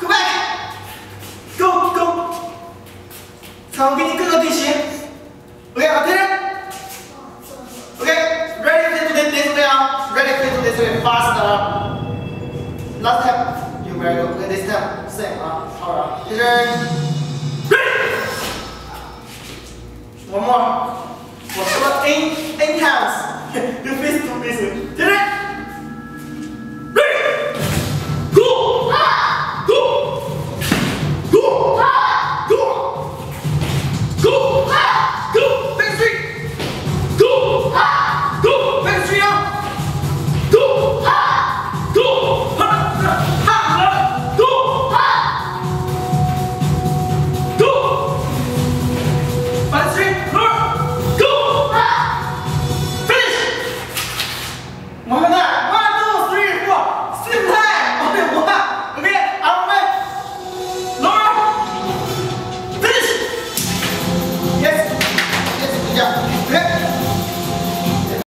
Go back. Go, go. 好，我给你各个队形。OK，好，听。OK, ready to do this way now. Ready to do this way faster. Last time, you very good. Okay, this time, same 啊，好了，就是 ready. One more. One in in